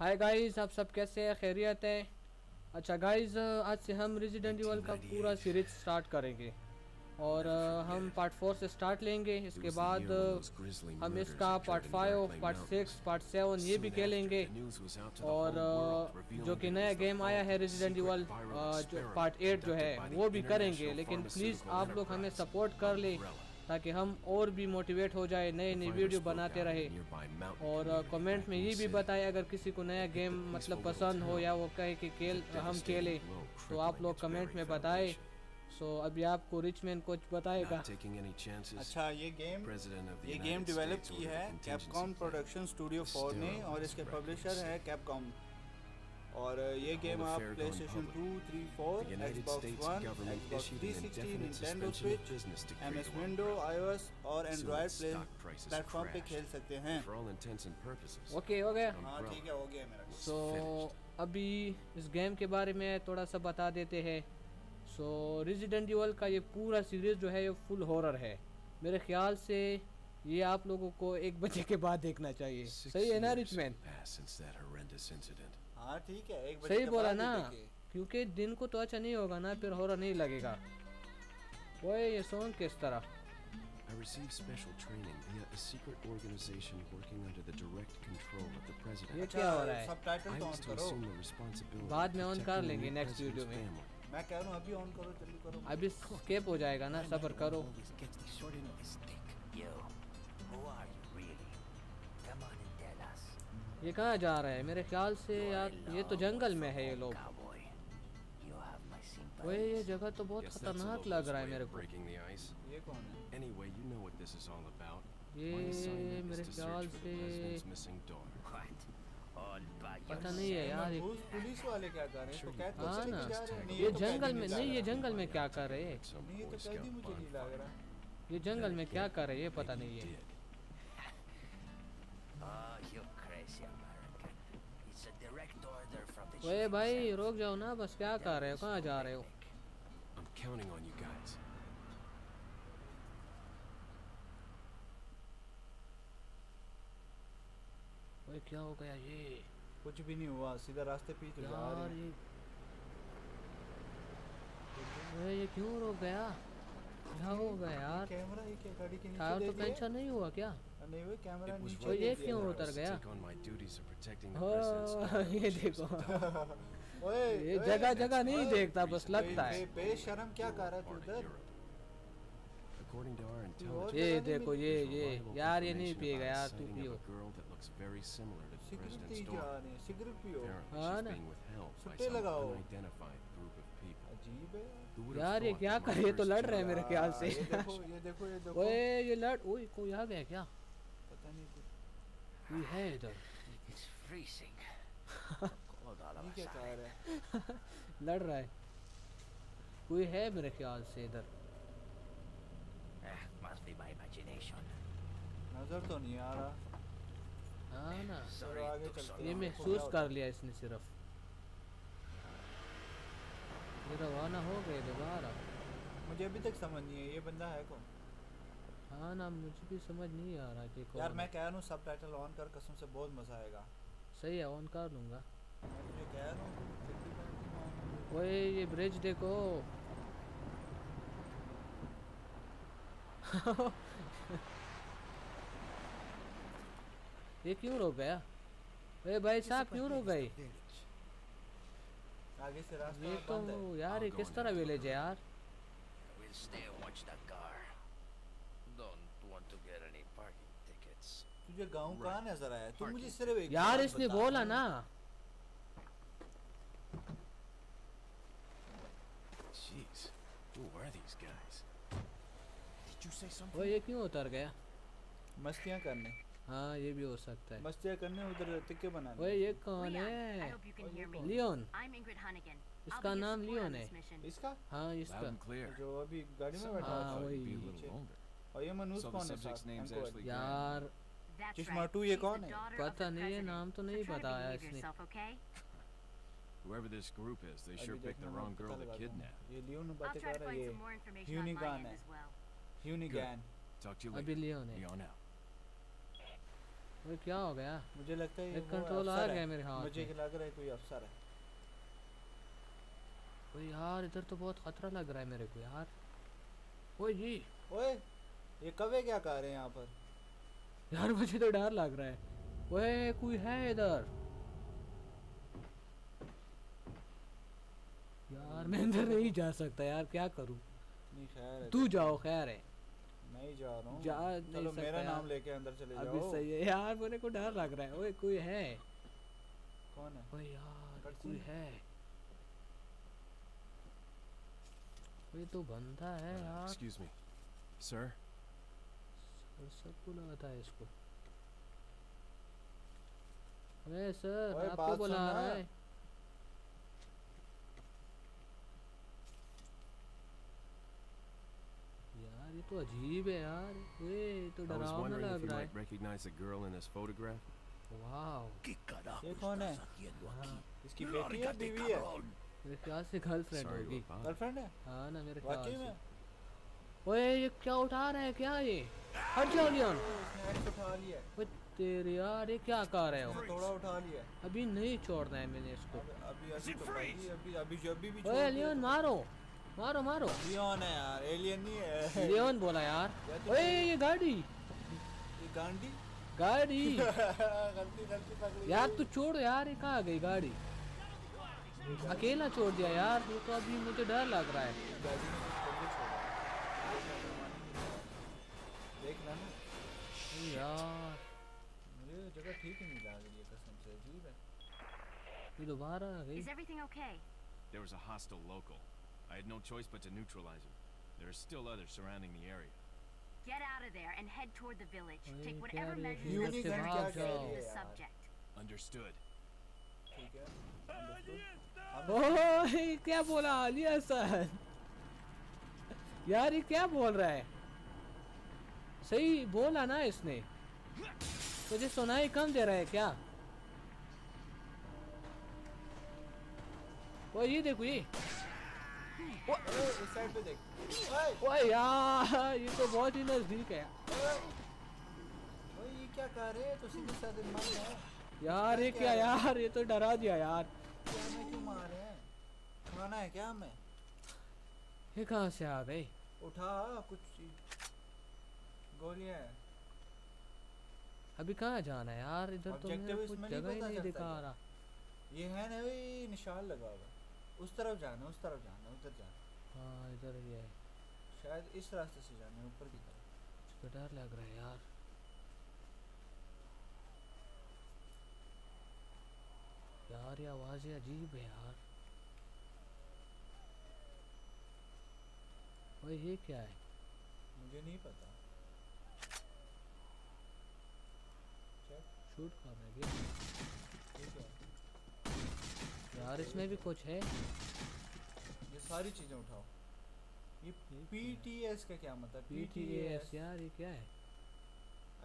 Hi guys आप सब कैसे हैं? खैरियत है? अच्छा गाइस आज से हम रेजिडेंट इवल का पूरा सीरीज़ स्टार्ट करेंगे। और हम पार्ट फोर से स्टार्ट लेंगे। इसके बाद हम इसका part five part six part seven ये भी खेलेंगे। और जो कि नया गेम आया है रेजिडेंट इवल जो पार्ट एट जो है वो भी करेंगे। लेकिन प्लीज़ आप लोग हमें सपोर्ट कर ले। ताकि हम और भी मोटिवेट हो जाए नए नई वीडियो बनाते रहे। और कमेंट में ये भी बताएँ अगर किसी को नया गेम मतलब पसंद हो या वो कहे कि खेल हम खेले तो आप लोग कमेंट में बताएँ। सो अभी आपको रिचमैन कोच बताएगा। अच्छा ये गेम ये गेम डेवलप की है कैपकॉम प्रोडक्शन स्टूडियो 4 ने और इसके पब्लिशर है कैपकॉम और ये गेम आप PlayStation two three four Xbox one Xbox three sixty Nintendo Switch M S window iOS और एंड्रॉयड प्ले प्लेटफॉर्म पे खेल सकते हैं। ओके हो गया। हाँ ठीक है हो गया मेरा सो अभी इस गेम के बारे में थोड़ा सा बता देते हैं। सो रेजिडेंट इवल का ये पूरा सीरीज़ जो है ये फुल हॉरर है। मेरे ख्याल से ये आप लोगों को एक बजे के बाद देखना चाहिए। सही है ना रिचमैन हाँ ठीक है एक सही बोला ना क्योंकि दिन को तो अच्छा नहीं होगा ना फिर हॉरर नहीं लगेगा वो ये सॉन्ग किस तरह I received special training via a secret organization working under the direct control of the ये president. क्या हो रहा है सबटाइटल I तो ऑन करो assume the responsibility बाद में on कर लेंगे next video में। मैं कह रहा हूँ अभी ऑन करो जल्दी करो अभी स्केप हो जाएगा ना सब्र करो ये कहाँ जा रहा है? मेरे ख्याल से यार ये तो जंगल में है ये लोग. ओए ये जगह तो बहुत खतरनाक लग रहा है मेरे को. ये कौन है? Anyway, you know what this is all about. ये मेरे ख्याल से पता नहीं है यार ये- पुलिस वाले क्या कर रहे हैं? तो कैद तो हाँ ना। जा रहे हैं। नहीं, ये तो जंगल में नहीं ये। जंगल में क्या कर रहे हैं? ये तो Scout कैदी मुझे नहीं लग रहा। ये जंगल में क्या कर रहे हैं? ये पता नहीं है। ओए भाई. रुक जाओ ना बस क्या कर रहे हो? कहाँ जा रहे हो? I'm counting on you guys. ओए क्या हो गया ये? कुछ भी नहीं हुआ सीधा रास्ते पे तो जा रहे हैं। ये ये क्यों रुक गया? क्या हो गया यार? कैमरा ये क्या गाड़ी के नीचे दे तो दिया पंचर नहीं हुआ क्या? हाँ, जगह जगह नहीं देखता बस लगता है। बेशरम क्या कर ये ये ये यार ये नहीं पिएगा यार तू पियो। हाँ यार। ये क्या कर तो लड़ रहे हैं मेरे ख्याल से। ये देखो ये देखो ये लड़ ओए कोई आ गया क्या? पता नहीं कुछ कोई है इधर It's freezing. Cold all of ये क्या. कह रहा है लड़ रहा है कोई है मेरे ख्याल से इधर must be my imagination. नज़र तो नहीं आ रहा हाँ ना Sorry, आगे चलते ये महसूस कर लिया इसने सिर्फ़ ये रवाना हो गए दोबारा मुझे अभी तक समझ नहीं है ये बंदा है कौन? हाँ ना मुझे भी समझ नहीं आ रहा कि यार मैं कह रहा हूँ सब टाइटल ऑन कर कसम से बहुत मज़ा आएगा। सही है ऑन कर लूँगा। हूँ तू तू। ओए ये ब्रिज देखो। ये क्यों रुक गया? ओए भाई साहब क्यों रुक गए? आगे से रास्ता ये तो यार ये किस तरह विलेज है यार? तुझे गाँव Right. कहाँ नज़र आया तू Parking. मुझे सिर्फ़ एक यार इसने। बोला ना Jeez, who are these guys? Did you say something? वो ये क्यों उतर गया मस्तियाँ करने हाँ ये भी हो सकता है मस्तियाँ करने उधर टिक्के बनाने ओए ये कौन है. लियोन इसका नाम लियोन है. इसका हाँ इसका. जो अभी गाड़ी में बैठा हाँ, a वही। और ये मनूज the कौन है यार चश्मा टू ये कौन है पता नहीं है नाम तो नहीं बताया इसने Whoever this group is, they sure picked the wrong girl to kidnap. ये लियो ने बातें कर रहा है ये. Unigan है. Unigan. अभी लियो ने. Yo now. वो क्या हो गया? मुझे लगता है ये कंट्रोल आ गया मेरे हाथ. मुझे लग रहा है कोई अफसर है. ओए यार इधर तो बहुत खतरा लग रहा है मेरे को यार. वो जी. ओए ये कवे क्या कर रहे हैं यहाँ पर? यार मुझे तो डर लग रहा है। ओए कोई है इधर? यार मैं अंदर नहीं जा सकता यार क्या करूँ? नहीं खैर है तू जाओ खैर है। मैं जा रहा हूँ। जा नहीं चलो सकता मेरा नाम लेके अंदर चले जाओ। अभी सही है। यार मेरे को डर लग रहा है। ओए कोई है? कौन है? ओए यार कोई है? कोई तो बंदा है यार। Excuse me. Sir? सर सबको लगाता है इसको। अरे सर आपको बुला रहा है। यार ये तो अजीब है यार। ये तो डरावना लग रहा might recognize the girl in this photograph. है वाओ ये कौन है? इसकी बेटी है बीवी है। मेरे ख्याल से गर्लफ्रेंड होगी। गर्लफ्रेंड है? हाँ ना मेरे ख्याल वाकई से। में? ओए ये क्या उठा रहा है? क्या ये? हट जाओ लियोन। उठा लिया। ओए तेरे यार ये क्या कर रहे हो? थोड़ा उठा लिया अभी नहीं छोड़ना है मैंने इसको। अभी अभी तो भाई अभी अभी जब भी भी छोड़ ओए लियोन तो- मारो मारो मारो। लियोन है यार एलियन नहीं है। लियोन बोला यार। तो ओए ये गाड़ी। ये गांडी? गाड़ी। गलती गलती पकड़ी। यार तू छोड़ यार ये कहाँ गई गाड़ी? अकेला छोड़ दिया यार ये तो अभी मुझे डर लग रहा है। यार मुझे ये जगह ठीक ही नहीं लग रही है कसम से अजीब है ये दोबारा आ गई Is everything okay? There was a hostile local. I had no choice but to neutralize him. There are still others surrounding the area. Get out of there and head toward the village. Oye, Take क्या whatever रे, measures इधर unique से gun भाग क्या कह जाओ। रही है the यार subject. Understood. ठीक है understood? ओह ये क्या बोला अली हसन यार ये क्या बोल रहा है सही बोला ना इसने। तुझे सुनाई कम दे रहा है क्या? ओ ये देखो ये। ओए, इस साइड पे देख ओए यार ये तो बहुत ही नज़दीक है। ये क्या कर रहे तो सीधे साधे मर यार ये क्या यार ये तो डरा दिया यार। क्या हमें क्यों मार रहे हैं? खाना है क्या हमें? ये कहाँ से आ गई? उठा कुछ गोलियाँ अभी कहाँ जाना है यार? इधर तो कुछ जगह ही नहीं दिखा रहा। ये है ना वही निशान लगा हुआ। उस तरफ़ जाना उस तरफ़ जाना उधर जाना। हाँ इधर ही है। शायद इस रास्ते से जाना है ऊपर की तरफ़। मुझको डर लग रहा है यार। यार ये आवाज़ें अजीब है यार। ओए ये क्या है? मुझे नहीं पता चेक शूट कर रहा है यार इसमें भी कुछ है। ये सारी चीज़ें उठाओ। ये पीटीएस का क्या मतलब? पीटीएस यार ये क्या है?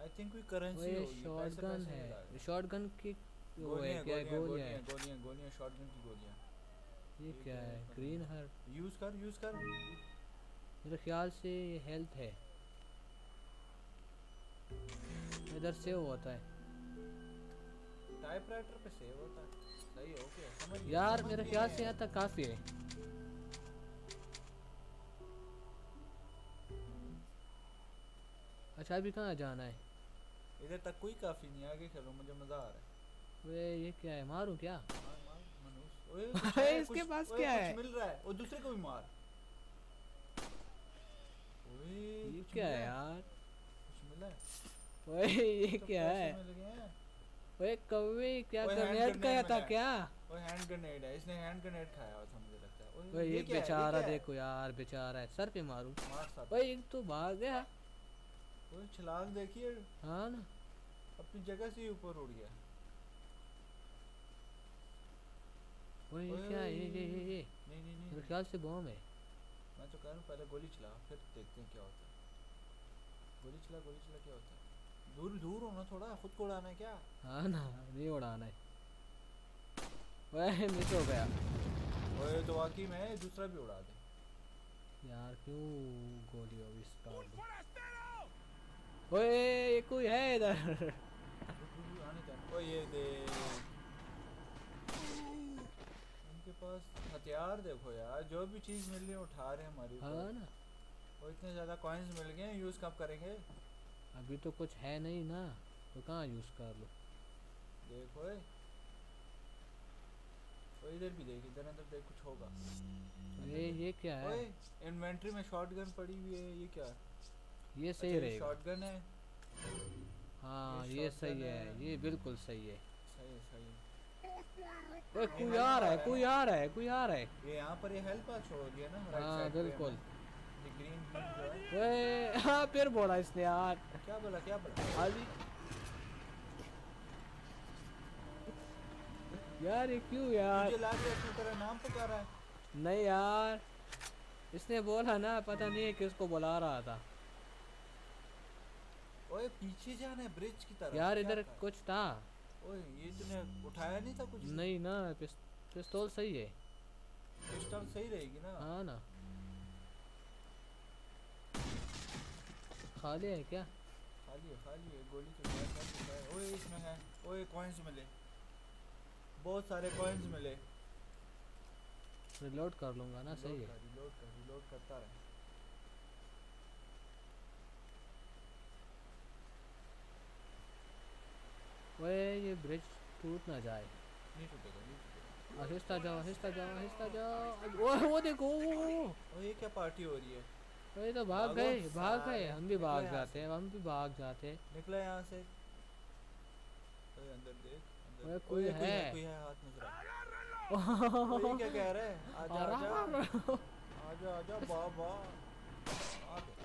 आई थिंक कोई करेंसी होगी। शॉटगन है। शॉटगन की वो है गोलियाँ क्या? गोलियाँ गोलियाँ है। गोलियाँ शॉटगन की गोलियाँ। ये क्या है है? ग्रीन हर यूज़ कर यूज़ कर। मेरे ख्याल से ये हेल्थ है। इधर से होता है। टाइपराइटर पे सेव होता है। सही है ओके समझ यार मेरे ख्याल से। यहाँ तक काफ़ी है। अच्छा अभी कहाँ जाना है? इधर तक कोई काफ़ी नहीं आगे चलो मुझे मज़ा आ रहा है। वे ये क्या है मारूं क्या? मार मार मनुष्य ओए ओए, इसके कुछ- पास ओए, क्या है? मिल रहा है। और दूसरे को भी मार। ओए ये क्या है यार? कुछ मिला है? ओए ये क्या हैं। ओए कौवे क्या नेट गया था क्या? ओए हैंड ग्रेनेड है इसने हैंड ग्रेनेड खाया हुआ था मुझे लगता है। ओए ये बेचारा देखो यार बेचारा है सर पे मारूं। ओए एक तो भाग गया। ओए छलांग देखिए। हाँ ना। अपनी जगह से ही ऊपर उड़ गया। ओए क्या है? ये ये ये नहीं नहीं नहीं ख्याल से बॉम्ब है। मैं तो कह रहा हूँ पहले गोली चला फिर देखते हैं क्या होता है। गोली चला गोली चला क्या होता है? दूर दूर होना थोड़ा खुद को उड़ाना है क्या? हाँ ना नहीं उड़ाना है। ओए मिस हो गया। ओए तो वाकई में दूसरा भी उड़ा दे। यार क्यों गोली अभी स्टार्ट ओए ये कोई है इधर? ओ ये दे। इनके पास हथियार देखो यार जो भी चीज़ मिल रही है उठा रहे हैं हमारी हाँ ना। वो इतने ज़्यादा कॉइन्स मिल गए हैं यूज़ कब करेंगे? अभी तो कुछ है नहीं ना तो कहाँ यूज़ कर लो? देखो ए। ओ इधर भी देख इधर अंदर देख कुछ होगा। ये ये क्या है? ओए इन्वेंटरी में शॉटगन पड़ी हुई है ये क्या ये सही रहेगा। शॉटगन है। हाँ ये ये सही है है। ये बिल्कुल सही है। सही है सही है। कोई आ रहा है कोई आ रहा है। कोई आ रहा है। ये यहाँ पर ये हेल्प छोड़ दिया ना हाँ बिल्कुल। ये ग्रीन जो है हाँ फिर बोला इसने यार। क्या बोला क्या बोला? अभी यार ये क्यों यार? मुझे लग रहा है तेरा नाम पुकारा है। नहीं यार इसने बोला ना पता नहीं है किसको बुला रहा था। ओए पीछे जाना है ब्रिज की तरफ़। यार इधर कुछ था। ओए ये तूने उठाया नहीं था कुछ? नहीं ना पिस, पिस्तौल सही है। पिस्टल सही रहेगी ना। हाँ ना। खाली है क्या? खाली है खाली है। गोली तो ओए इसमें है। ओए कॉइंस मिले। बहुत सारे कॉइंस मिले। रिलोड कर लूँगा ना सही है। रिलोड कर रिलोड करता रहे। ओए ये ब्रिज टूट ना जाए। नहीं टूटेगा नहीं टूटेगा। आहिस्ता जाओ आहिस्ता जाओ आहिस्ता जाओ। ओए वो देखो ओए ये क्या पार्टी हो रही है? ओए तो भाग गए भाग गए। हम भी भाग जाते हैं हम भी भाग जाते हैं। निकला यहाँ से। अंदर देख अंदर कोई है। कोई है। हाथ नज़र आ ओए, क्या कह रहा है? आजा आजा आजा आजा बा बा।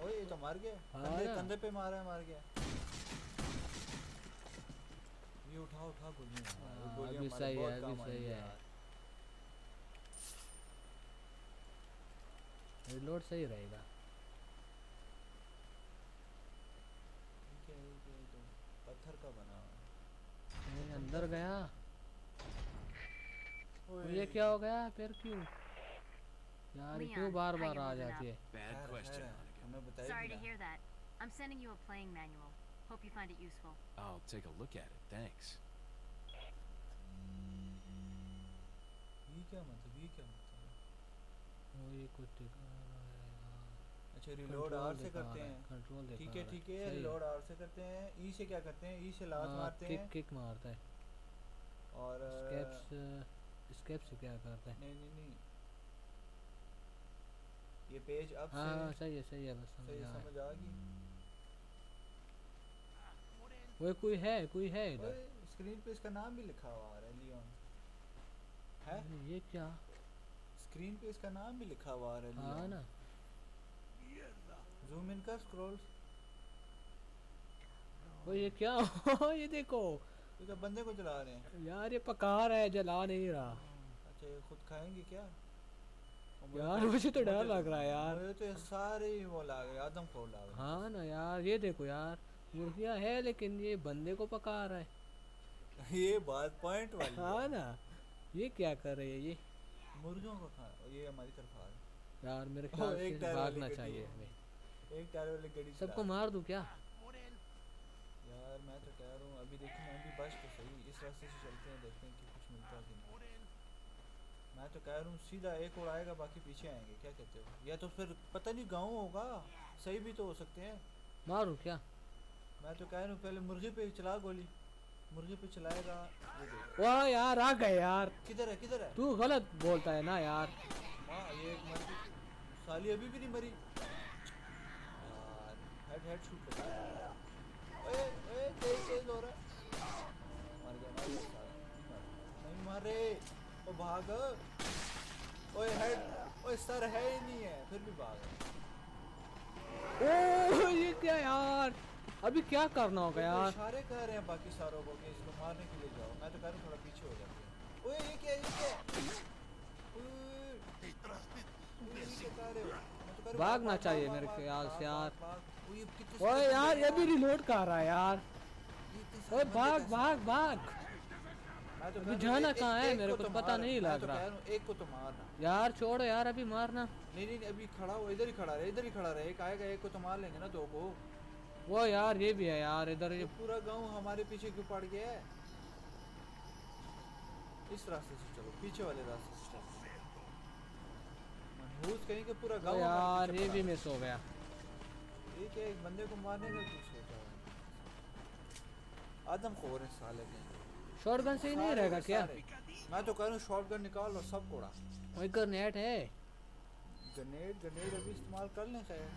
ओए ये तो मार गया। हाँ कंधे कंधे पे मारा है मार गया। ये उठा उठा गोलियाँ। हाँ, गोलियाँ अभी सही है, अभी सही है। रिलोड सही रहेगा ठीक है ये क्या है तो पत्थर का बना हुआ है। मैं अंदर गया ये क्या हो गया फिर क्यों यार ये क्यों बार बार आ जाती है खैर, Hannigan. हमें बताइए Sorry to ना। hear that. I'm sending you a playing manual. Hope you find it useful. I'll take a look at it, thanks. ये क्या मतलब ये क्या मतलब है? वो ये कुछ है हाँ। अच्छा रिलोड आर से करते हैं कंट्रोल ठीक है ठीक है रिलोड आर से करते हैं ई से क्या करते हैं? ई से लात हाँ, मारते हैं। किक मारता है। और स्केप्स स्केप से क्या करता है? नहीं नहीं नहीं। ये पेज अब हाँ से सही है सही है बस समझ समझ आ गई। वो कोई है कोई है इधर? स्क्रीन पे इसका नाम भी लिखा हुआ आ रहा है लियोन है? ये क्या? स्क्रीन पे इसका नाम भी लिखा हुआ आ रहा है हाँ लियोन ना। जूम इन कर स्क्रॉल वो ये क्या ये देखो। ये तो बंदे को चला रहे हैं। यार ये पका रहा है जला नहीं रहा। अच्छा ये खुद खाएँगे क्या? यार मुझे तो डर लग रहा है यार। मुझे तो सारे ही वो ला गए आदम खोल ला गए हाँ। ना यार ये देखो यार मुर्गियाँ है लेकिन ये बंदे को पका रहा है। ये बात पॉइंट वाली है। हाँ ना ये क्या कर रही है ये? मुर्गियों को खा ये हमारी तरफ़ आ रहा यार मेरे ख्याल से भागना चाहिए हमें। है एक टायर वाली गाड़ी सबको मार दूँ क्या? यार मैं तो कह रहा हूँ अभी देखिए ना अभी बस तो सही इस रास्ते से चलते हैं देखते हैं कि कुछ मिलता है कि नहीं। मैं तो कह रहा हूँ सीधा एक और आएगा बाकी पीछे आएँगे क्या कहते हो? या तो फिर पता नहीं गाँव होगा सही भी तो हो सकते हैं। मारूं क्या? मैं तो कह रहा हूँ पहले मुर्गी पे चला गोली मुर्गी पे चलाएगा ये देख। वाह यार आ गए यार। किधर है किधर है? तू गलत बोलता है ना यार। माँ ये एक मर साली अभी भी नहीं मरी। हेड हेड शूट कर ओए ओए तेज तेज हो रहा मर गया मर गया साला। नहीं मर- नहीं ओ भाग। ओए हेड ओए सर है ही नहीं है फिर भी भाग। ओ ये क्या यार? अभी क्या करना होगा तो यार? इशारे कर रहे हैं बाकी सारों को कि इसको मारने के लिए जाओ। मैं तो कह रहा हूँ थोड़ा पीछे हो जाते ओए ये क्या ये क्या? तो भागना भाग, भाग, चाहिए मेरे ख्याल से यार। ओए, यार ये भी रिलोड कर रहा है यार। ओए भाग भाग भाग। तो अभी जाना कहाँ है? मेरे को तो पता नहीं लग तो रहा। कह रहा हूँ, एक को तो मारना यार छोड़ो यार अभी मारना। नहीं नहीं अभी खड़ा हो इधर ही खड़ा रहे इधर ही खड़ा रहे। एक आएगा एक को तो मार लेंगे ना दो को। वो यार ये भी है यार इधर ये ये पूरा गाँव हमारे पीछे क्यों पड़ गया है? इस रास्ते से चलो पीछे वाले रास्ते से चलो। मनहूस कहीं के पूरा गाँव यार ये भी मिस हो गया। ये क्या एक बंदे को मारने का कुछ सोचा है। आदम खोर है साले के। शॉटगन से ही नहीं रहेगा क्या? मैं तो कह रहा हूँ शॉटगन निकाल और सब कोड़ा। वही ग्रेनेड है। ग्रेनेड ग्रेनेड अभी इस्तेमाल कर लें खैर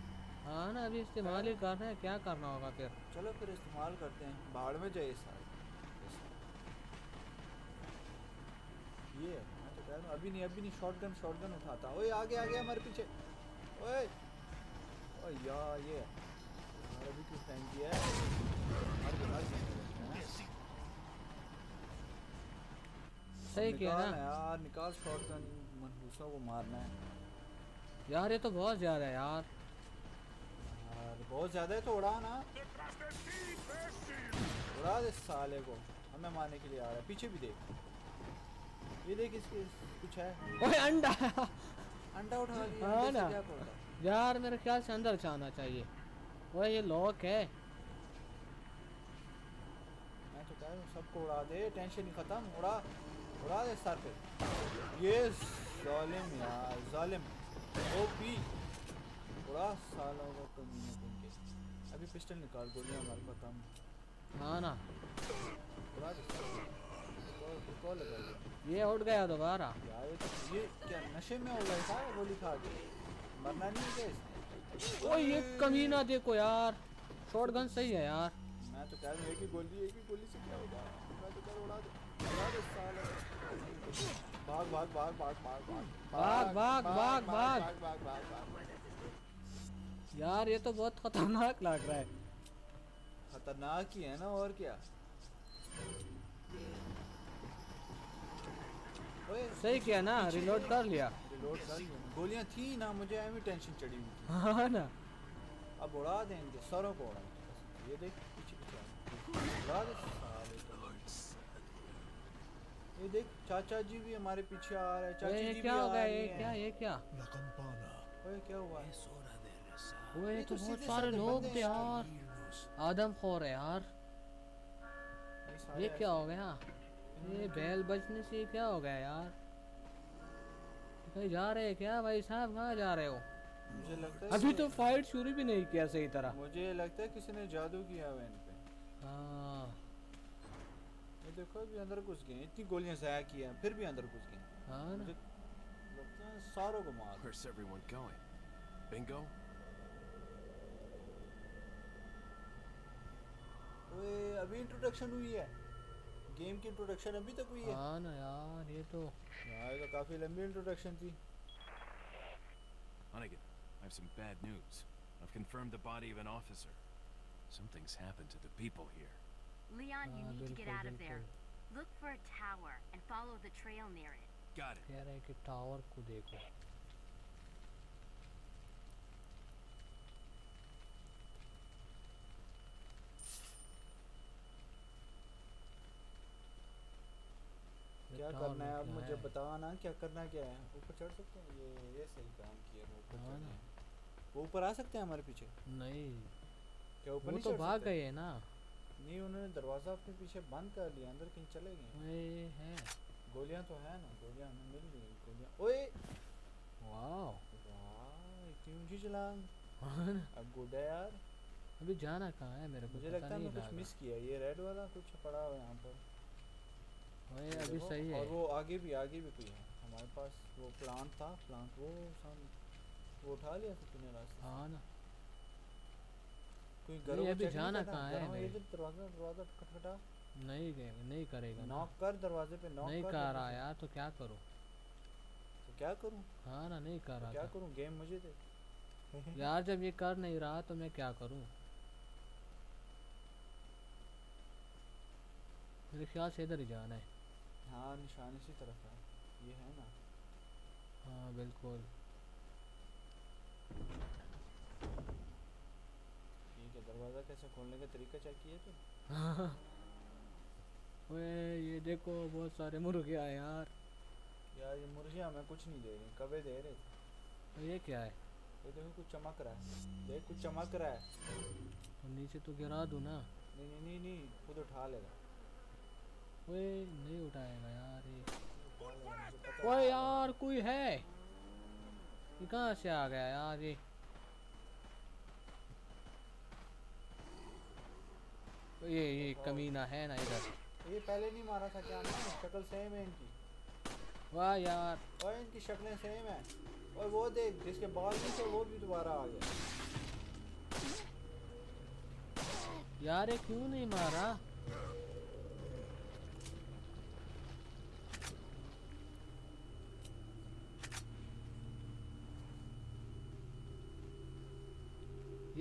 हाँ ना अभी इस्तेमाल ही करना है क्या करना होगा फिर? चलो फिर इस्तेमाल करते हैं। बाढ़ में जाए सारे। ये है, हूँ अभी नहीं अभी नहीं शॉटगन शॉटगन उठाता। ओए आगे आगे हमारे पीछे। ओए। ओए यार ये। है। यार अभी क्यों फेंक दिया है? सही किया ना यार निकाल शॉटगन मनहूसा को मारना है। यार ये तो बहुत ज़्यादा है यार। यार बहुत ज़्यादा है तो उड़ा ना। उड़ा दे साले को। हमें मारने के लिए आ रहा है। पीछे भी देख। ये देख इसके कुछ है। ओए अंडा। अंडा उठा लिया हाँ ना। यार मेरे ख्याल से अंदर जाना चाहिए। ओए ये लॉक है। मैं तो कह रहा हूँ सबको उड़ा दे टेंशन ही खत्म उड़ा उड़ा दे सर पे। ये जालिम यार जालिम। ओपी उड़ा सालों को कमीने तुमके। अभी पिस्टल निकाल गोलियाँ हमारे पास कम हाँ ना। उड़ा दे। ये उठ गया दोबारा ये तो क्या नशे में हो गया था गोली खा के मरना नहीं है इसने ओए ये कमीना देखो यार शॉटगन सही है यार मैं तो कह रहा हूँ एक ही गोली एक ही गोली से क्या होगा मैं तो कह उड़ा दे उड़ा दे साले भाग भाग भाग भाग भाग भाग भाग, भाग, भाग, भाग। भाग भाग भाग भाग यार ये तो बहुत खतरनाक लग रहा है खतरनाक ही है ना और क्या सही किया ना रिलोड कर लिया। रिलोड कर गोलियाँ थी ना मुझे एमी टेंशन चढ़ी हुई थी। हाँ ना। अब उड़ा देंगे सरों को उड़ाएँगे ये देख पीछे पीछे उड़ा दे को। ये देख चाचा जी भी हमारे पीछे आ रहे हैं चाची ये जी क्या हो गया ये क्या ये क्या? ओए क्या हुआ? है ओए ये तो तो बहुत सारे लोग थे यार। आदम खोर है यार। ये क्या हो गया? ये बैल बजने से क्या हो गया यार? कहीं जा रहे हैं क्या? भाई साहब कहाँ जा रहे हो? मुझे लगता है अभी तो फाइट शुरू भी नहीं किया सही तरह। मुझे लगता है किसी ने जादू किया हुआ है इन पे हाँ। ये देखो अभी अंदर घुस गए इतनी गोलियाँ जाया किया हैं, फिर भी अंदर घुस गए। हाँ ना। लगता है सारों को मार। Where's everyone going? Bingo? ओए अभी इंट्रोडक्शन हुई है। गेम की इंट्रोडक्शन अभी तक हुई है हाँ ना यार ये तो यार ये तो काफी लंबी इंट्रोडक्शन थी Hunnigan, I have some bad news. I've confirmed the body of an officer. Something's happened to the people here. Leon, you हाँ, need to get बिल्कुल, out of there. बिल्कुल। Look for a tower and follow the trail near it. Got it. कह रहे हैं कि tower को देखो क्या करना है अब मुझे है? बताओ ना क्या करना क्या है? ऊपर चढ़ सकते हैं? ये ये सही काम किया वो ऊपर हाँ चढ़ ना। वो ऊपर आ सकते हैं हमारे पीछे? नहीं। क्या ऊपर नहीं तो भाग? गए ना। नहीं उन्होंने दरवाज़ा अपने पीछे बंद कर लिया अंदर कहीं चले गए। है। गोलियाँ तो है ना गोलियाँ हमें मिल गई गोलियाँ। ओए! वाह वाह इतनी ऊँची छलांग। हाँ अब गुड है यार। अभी जाना कहाँ है मेरे को? मुझे लगता है मैं कुछ मिस किया ये रेड वाला कुछ पड़ा हुआ है यहाँ पर। ओए ये अभी सही है। और वो आगे भी आगे भी कोई है। हमारे पास वो प्लांट था प्लांट वो सामने वो उठा लिया था तूने रास्ते हाँ ना। कोई नहीं, अभी जाना कहाँ है ये दरवाज़ा दरवाज़ा खटखटा। नहीं गए नहीं करेगा नॉक कर दरवाजे पे नॉक नहीं कर रहा यार तो क्या करूँ? तो क्या करूँ? हाँ ना नहीं कर तो रहा क्या करूँ? गेम मुझे दे। यार जब ये कर नहीं रहा तो मैं क्या करूँ? मेरे ख्याल से इधर ही जाना है। हाँ निशान इसी तरफ़ है। ये है ना? हाँ बिल्कुल। ठीक है दरवाज़ा कैसे खोलने का तरीका चेक किया तू ओए ये देखो बहुत सारे मुर्गे आए यार। यार ये मुर्गियाँ हमें कुछ नहीं दे रही कबे दे रहे थे। तो ये क्या है? ये देखो कुछ चमक रहा है। देख कुछ चमक रहा है। तो नीचे तो गिरा दूँ ना? नहीं नहीं नहीं नहीं खुद उठा लेगा। ओए नहीं उठाएगा यार ये। ओए यार कोई है? ये कहाँ से आ गया यार ये? ये ये कमीना है ना इधर। ये पहले नहीं मारा था क्या? ना शक्ल सेम है इनकी। वाह यार। और इनकी शक्लें सेम है। और वो देख जिसके बाल नहीं थे वो भी दोबारा आ गया। यार ये क्यों नहीं मारा?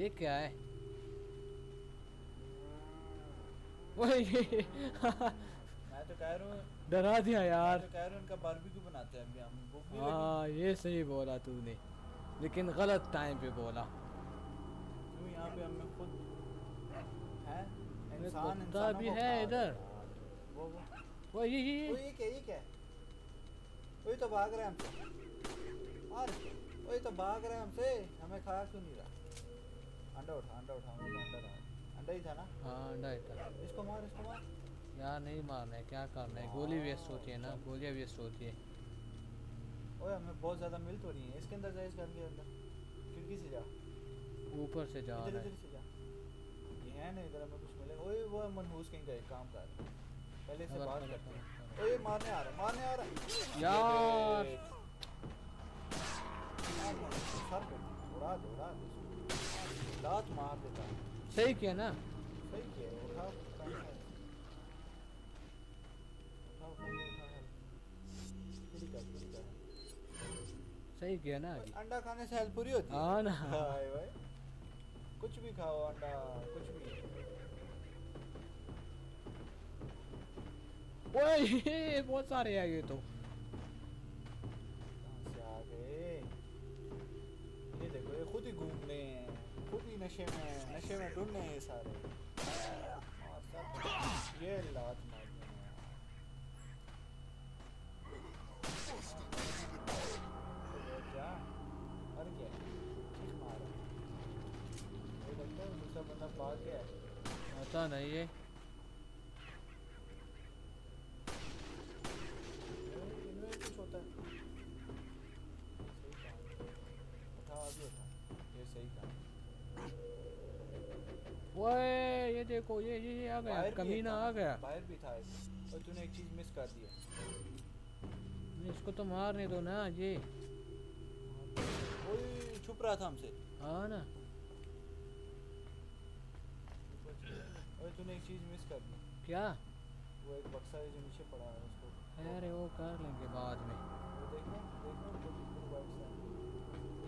ये क्या है? ये मैं तो कह रहा हूँ डरा दिया मैं यार। तो कह रहा हूँ इनका बारबेक्यू बनाते हैं अभी हम। हाँ ये सही बोला तूने लेकिन गलत टाइम पे बोला। क्यों यहाँ पे हमें खुद है? अरे इंसान भी है इधर। वो वो। वो ये ये। वो ये क्या ये क्या? वही तो भाग रहा है हमसे। और वही तो भाग रहा है हमसे। हमें खाया क्यों नहीं रहा? अंडा उठा अंडा उठा अंडा रहा अंडा ही था ना? हाँ अंडा ही था। इसको मार इसको मार। यार नहीं मारना है क्या करना है? गोली वेस्ट होती है ना गोलियाँ वेस्ट होती है। ओए हमें बहुत ज़्यादा मिल तो रही है। इसके अंदर जा इस घर के अंदर। खिड़की से जा। ऊपर से जा इधर है। से जा। ये है ना इधर हमें कुछ मिलेगा ओए वो मनहूस कहीं का एक काम कर पहले से बात करते हैं। ओए मारने आ रहा मारने आ रहा। यार। सर पे उड़ा दे उड़ा दे। लात मार देता। सही किया ना? सही किया उठा सही किया ना? अंडा खाने से हेल्प पूरी होती है? हाँ ना। हाय भाई। कुछ भी खाओ अंडा कुछ भी। ओए बहुत सारे हैं ये तो कहाँ से आ गए ये देखो ये खुद ही घूम रहे खुद ही नशे में नशे में ढूंढ रहे हैं सारे। ये लात मार क्या और क्या? मारा ये लगता है दूसरा बंदा भाग गया पता नहीं है ये- इनमें भी कुछ होता है सही काम उठा अभी उठा ये सही काम ओए ये देखो ये ये ये आ गया। कमीना आ गया। बाहर भी था और तूने एक चीज़ मिस कर दिया इसको तो मारने दो ना ये। ओए छुप रहा था हमसे। हाँ ना। ओए तूने एक चीज़ मिस कर दी। क्या? वो एक बक्सा है जो नीचे पड़ा है उसको। अरे वो कर लेंगे बाद में। वो देखना देखना है।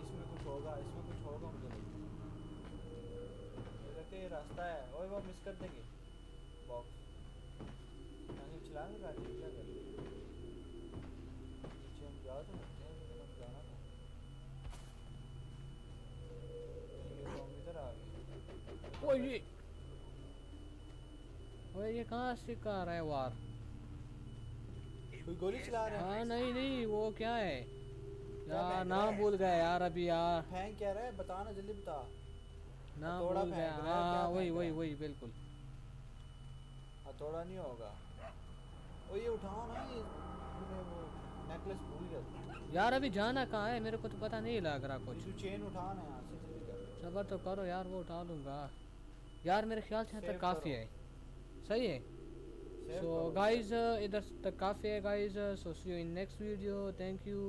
इसमें कुछ होगा इसमें कुछ होगा मुझे है ये रास्ता है। ओए वो मिस कर देंगे। बॉक्स यहाँ से चलाएँगे गाड़ी क्या करें पीछे हम जा तो सकते हैं लेकिन हम जाना था। ये इधर आ गए ओए ये ओए ये कहाँ से कर रहा है वार? कोई गोली चला रहा है? हाँ नहीं नहीं वो क्या है? यार नाम भूल गया यार अभी यार। फेंक क्या रहा है बता ना जल्दी बता। नाम हथौड़ा फेंक रहा है, हाँ वही वही वही बिल्कुल। हथौड़ा नहीं होगा। ओ ये उठाओ ना ये वो नेकलेस भूल गया यार अभी जाना कहाँ है? मेरे को तो पता नहीं लग रहा कुछ। चेन उठा ना यहाँ से सबर तो करो यार वो उठा लूँगा। यार मेरे ख्याल से यहाँ तक काफ़ी है। सही है। सो। गाइस इधर तक काफ़ी है guys so see you in next video thank you